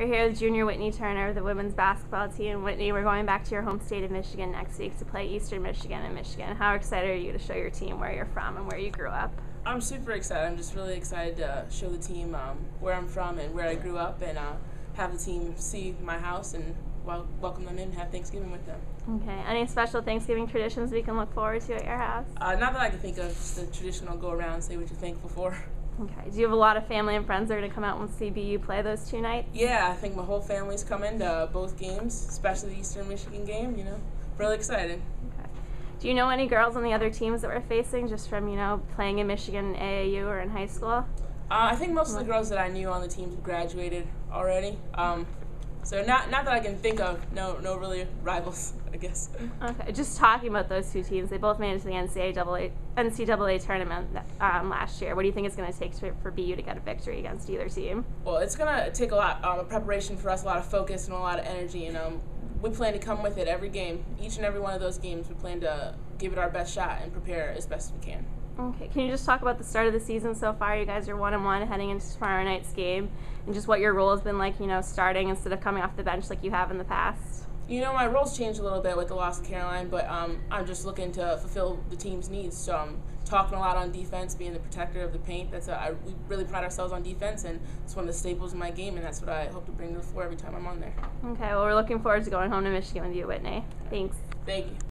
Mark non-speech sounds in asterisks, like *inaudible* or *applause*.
We're here with junior Whitney Turner of the women's basketball team. Whitney, we're going back to your home state of Michigan next week to play Eastern Michigan and Michigan. How excited are you to show your team where you're from and where you grew up? I'm super excited. I'm just really excited to show the team um, where I'm from and where I grew up and uh, have the team see my house and wel- welcome them in and have Thanksgiving with them. Okay. Any special Thanksgiving traditions we can look forward to at your house? Uh, not that I can think of, just the traditional go around, say what you're thankful for. *laughs* Okay. Do you have a lot of family and friends that are going to come out and see BU play those two nights? Yeah, I think my whole family's coming to both games, especially the Eastern Michigan game, you know. Really excited. Okay. Do you know any girls on the other teams that we're facing just from, you know, playing in Michigan AAU or in high school? Uh, I think most of the girls that I knew on the teams graduated already. Um, so not not that I can think of, no no really rivals, I guess. Okay, just talking about those two teams, they both made it to the NCAA, NCAA tournament um, last year. What do you think it's going to take for BU to get a victory against either team? Well, it's gonna take a lot um, of preparation for us, a lot of focus and a lot of energy, and um, we plan to come with it every game. Each and every one of those games, we plan to give it our best shot and prepare as best we can. Okay, can you just talk about the start of the season so far? You guys are one and one heading into tomorrow night's game, and just what your role has been like. You know, starting instead of coming off the bench like you have in the past. You know, my roles changed a little bit with the loss of Caroline, but um, I'm just looking to fulfill the team's needs. So I'm talking a lot on defense, being the protector of the paint. That's a, I, we really pride ourselves on defense, and it's one of the staples of my game, and that's what I hope to bring to the floor every time I'm on there. Okay, well, we're looking forward to going home to Michigan with you, Whitney. Thanks. Thank you.